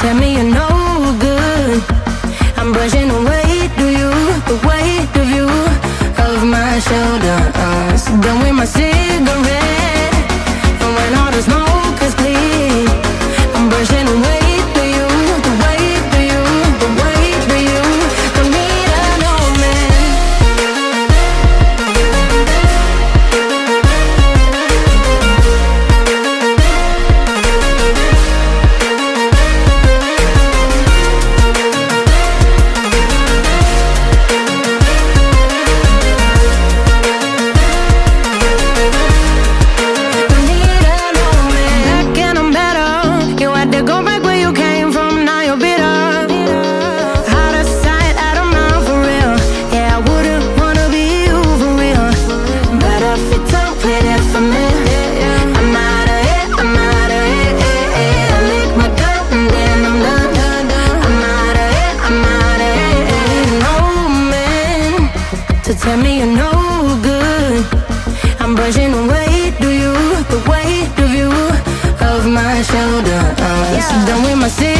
Tell me you're no good. I'm brushing away you, the weight of you, of my shoulder. Uh, so don't tell me you're no good. I'm brushing away, do you, the weight of you, of my shoulder. I'm yeah. done with my city.